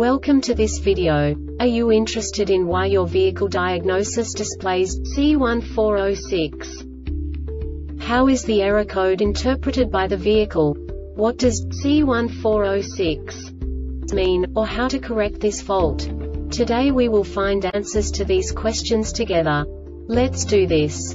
Welcome to this video. Are you interested in why your vehicle diagnosis displays C1406? How is the error code interpreted by the vehicle? What does C1406 mean, or how to correct this fault? Today we will find answers to these questions together. Let's do this.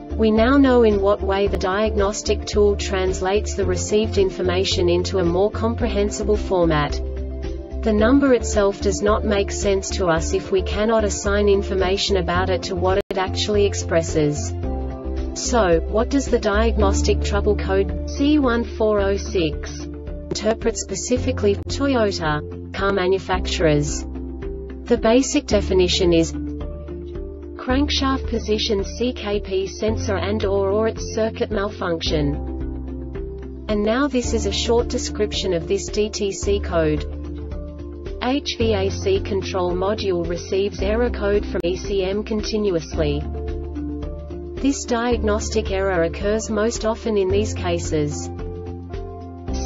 We now know in what way the diagnostic tool translates the received information into a more comprehensible format. The number itself does not make sense to us if we cannot assign information about it to what it actually expresses. So, what does the diagnostic trouble code C1406 interpret specifically Toyota car manufacturers? The basic definition is crankshaft position CKP sensor and or, or its circuit malfunction. And now this is a short description of this DTC code. HVAC control module receives error code from ECM continuously. This diagnostic error occurs most often in these cases.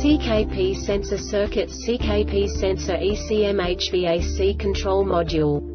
CKP sensor circuit CKP sensor ECM HVAC control module